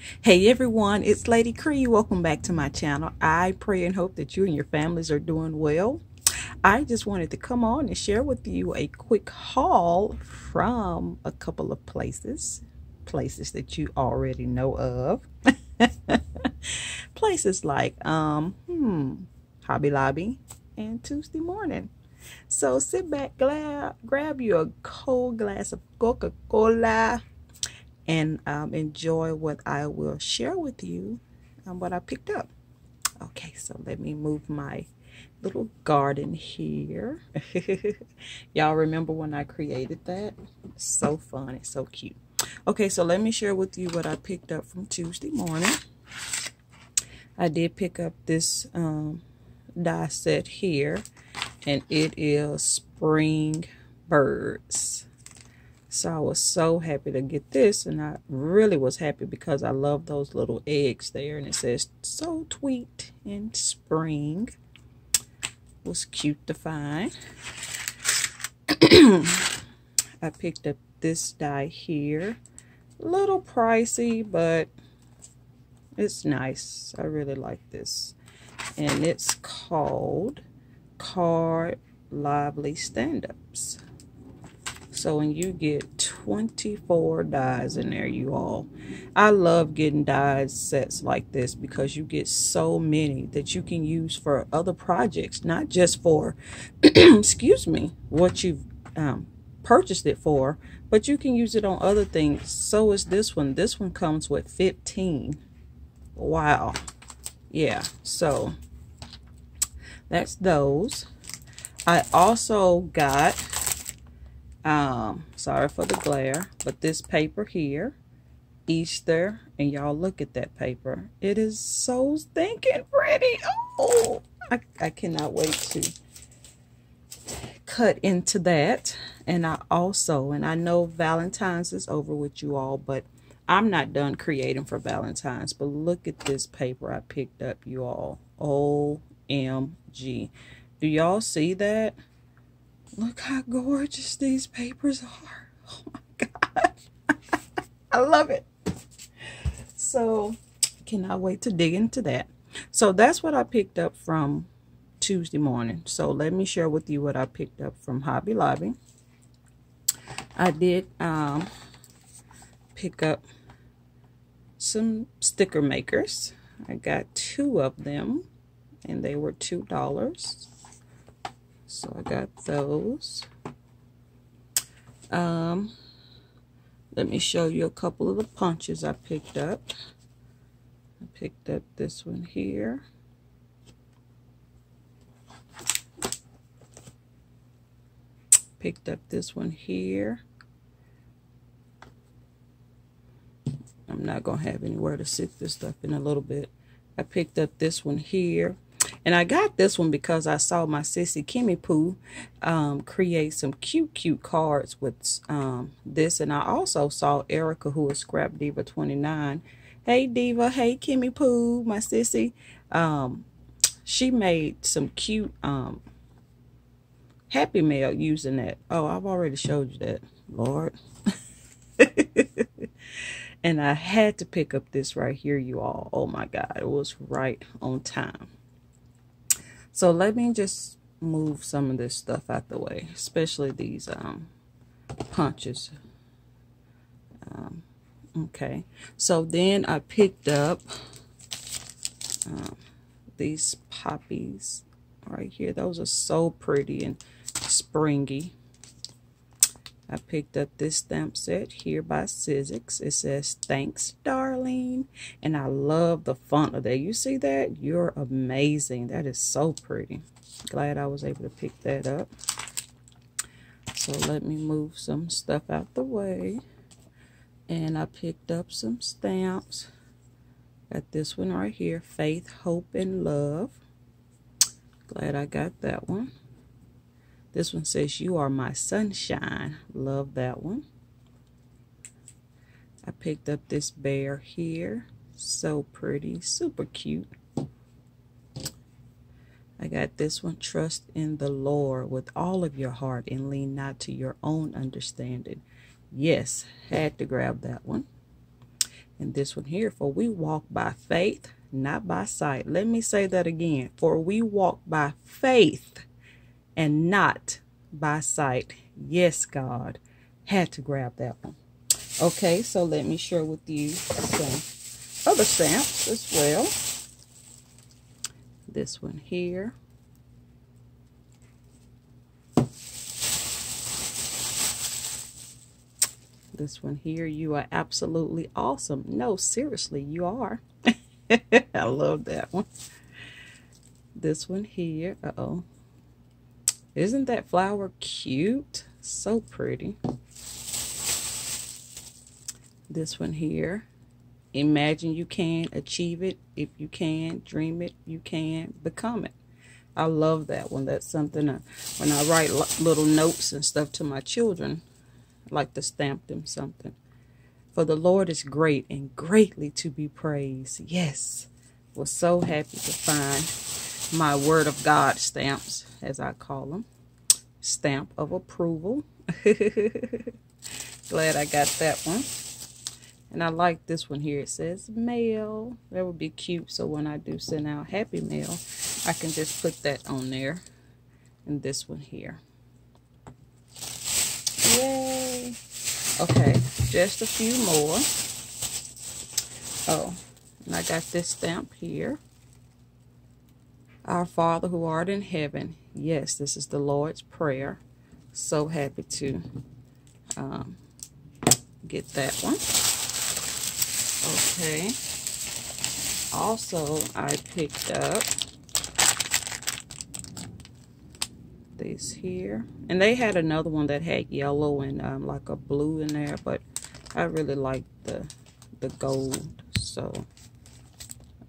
Hey everyone, it's Lady Kre. Welcome back to my channel. I pray and hope that you and your families are doing well. I just wanted to come on and share with you a quick haul from a couple of places, places that you already know of. places like um hmm Hobby Lobby and Tuesday morning. So sit back, grab, grab you a cold glass of Coca-Cola and um, enjoy what I will share with you um, what I picked up. Okay, so let me move my little garden here. Y'all remember when I created that? So fun. It's so cute. Okay, so let me share with you what I picked up from Tuesday morning. I did pick up this um, die set here, and it is Spring Birds. So I was so happy to get this, and I really was happy because I love those little eggs there, and it says so tweet in spring. Was cute to find. I picked up this die here. A little pricey, but it's nice. I really like this. And it's called Card Lively Stand-Ups. So when you get 24 dies in there, you all. I love getting dies sets like this because you get so many that you can use for other projects, not just for, excuse me, what you've um, purchased it for, but you can use it on other things. So is this one. This one comes with 15. Wow. Yeah, so that's those. I also got um, sorry for the glare, but this paper here, Easter, and y'all look at that paper. It is so stinking pretty. Oh, I, I cannot wait to cut into that. And I also, and I know Valentine's is over with you all, but I'm not done creating for Valentine's. But look at this paper I picked up, you all. OMG. Do y'all see that? Look how gorgeous these papers are. Oh my God. I love it. So, cannot wait to dig into that. So, that's what I picked up from Tuesday morning. So, let me share with you what I picked up from Hobby Lobby. I did um, pick up some sticker makers. I got two of them, and they were $2. So I got those. Um, let me show you a couple of the punches I picked up. I picked up this one here. Picked up this one here. I'm not going to have anywhere to sit this stuff in a little bit. I picked up this one here. And I got this one because I saw my sissy Kimmy Poo um, create some cute, cute cards with um, this. And I also saw Erica, who is Scrap Diva 29. Hey, Diva. Hey, Kimmy Poo, my sissy. Um, she made some cute um, Happy Mail using that. Oh, I've already showed you that. Lord. and I had to pick up this right here, you all. Oh, my God. It was right on time. So let me just move some of this stuff out the way, especially these um, punches. Um, okay, so then I picked up um, these poppies right here. Those are so pretty and springy. I picked up this stamp set here by Sizzix. It says, thanks, darling. And I love the font of that. You see that? You're amazing. That is so pretty. Glad I was able to pick that up. So let me move some stuff out the way. And I picked up some stamps. Got this one right here. Faith, Hope, and Love. Glad I got that one. This one says, You are my sunshine. Love that one. I picked up this bear here. So pretty. Super cute. I got this one. Trust in the Lord with all of your heart and lean not to your own understanding. Yes, had to grab that one. And this one here, for we walk by faith, not by sight. Let me say that again. For we walk by faith and not by sight. Yes, God. Had to grab that one. Okay, so let me share with you some other stamps as well. This one here. This one here, you are absolutely awesome. No, seriously, you are. I love that one. This one here, uh-oh. Isn't that flower cute? So pretty. This one here. Imagine you can achieve it. If you can, dream it, you can become it. I love that one. That's something I, when I write little notes and stuff to my children, I like to stamp them something. For the Lord is great and greatly to be praised. Yes, was so happy to find my Word of God stamps, as I call them. Stamp of approval. Glad I got that one. And I like this one here. It says mail. That would be cute. So when I do send out happy mail, I can just put that on there. And this one here. Yay. Okay, just a few more. Oh, and I got this stamp here. Our Father who art in heaven. Yes, this is the Lord's Prayer. So happy to um, get that one. Okay. Also, I picked up these here. And they had another one that had yellow and um, like a blue in there. But I really like the, the gold. So,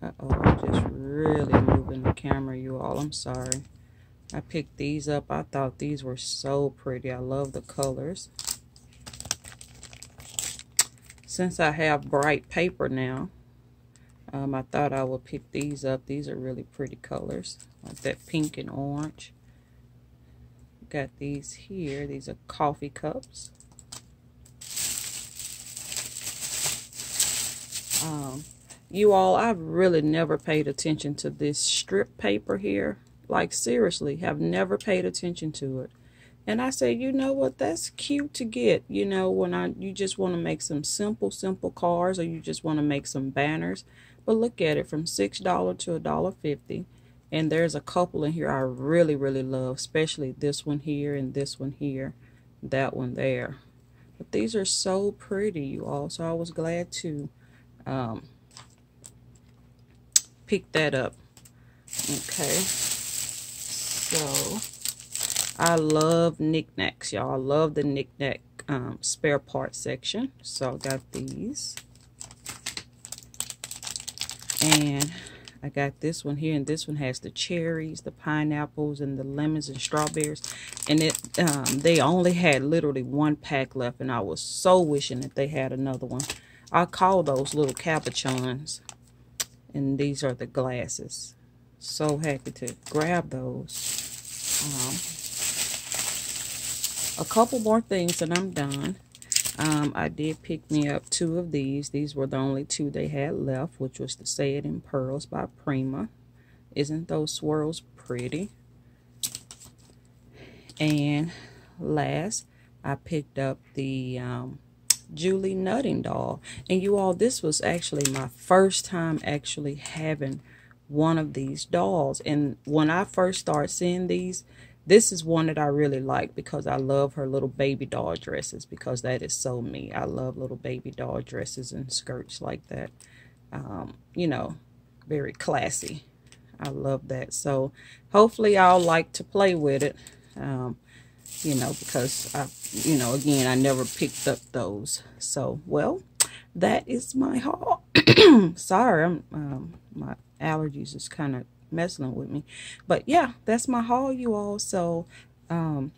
uh-oh, I'm just really moving the camera, you all. I'm sorry. I picked these up. I thought these were so pretty. I love the colors since I have bright paper now, um, I thought I would pick these up. These are really pretty colors, like that pink and orange. Got these here. These are coffee cups. Um, you all, I've really never paid attention to this strip paper here. Like, seriously, have never paid attention to it. And I said, you know what, that's cute to get, you know, when I you just want to make some simple, simple cards or you just want to make some banners. But look at it from $6 to a dollar fifty, And there's a couple in here I really, really love, especially this one here and this one here, that one there. But these are so pretty, you all. So I was glad to um, pick that up. Okay. So I love knickknacks, y'all. I love the knickknack um, spare part section. So I got these. And I got this one here, and this one has the cherries, the pineapples, and the lemons and strawberries. And it um, they only had literally one pack left, and I was so wishing that they had another one. I call those little cabochons. And these are the glasses. So happy to grab those. Um, a couple more things and I'm done. Um, I did pick me up two of these. These were the only two they had left, which was the Say It in Pearls by Prima. Isn't those swirls pretty? And last, I picked up the um, Julie Nutting doll. And you all, this was actually my first time actually having one of these dolls. And when I first started seeing these, this is one that I really like because I love her little baby doll dresses because that is so me. I love little baby doll dresses and skirts like that. Um, you know, very classy. I love that. So hopefully I'll like to play with it. Um, you know, because I, you know, again, I never picked up those. So, well, that is my haul. Sorry, um, my allergies is kind of messing with me. But yeah, that's my haul, you all. So um,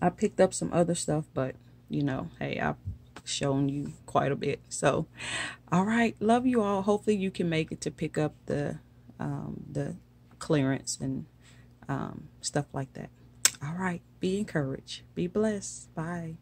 I picked up some other stuff, but you know, hey, I've shown you quite a bit. So, all right, love you all. Hopefully, you can make it to pick up the um, the clearance and um, stuff like that. All right, be encouraged. Be blessed. Bye.